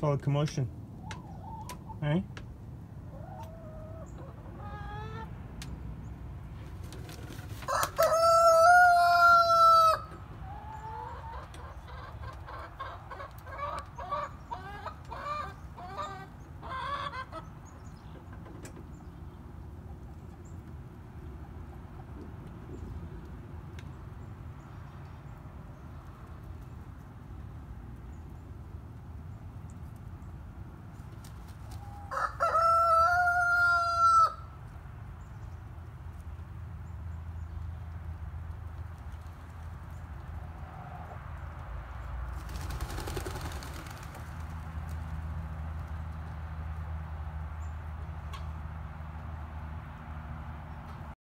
It's commotion. All right?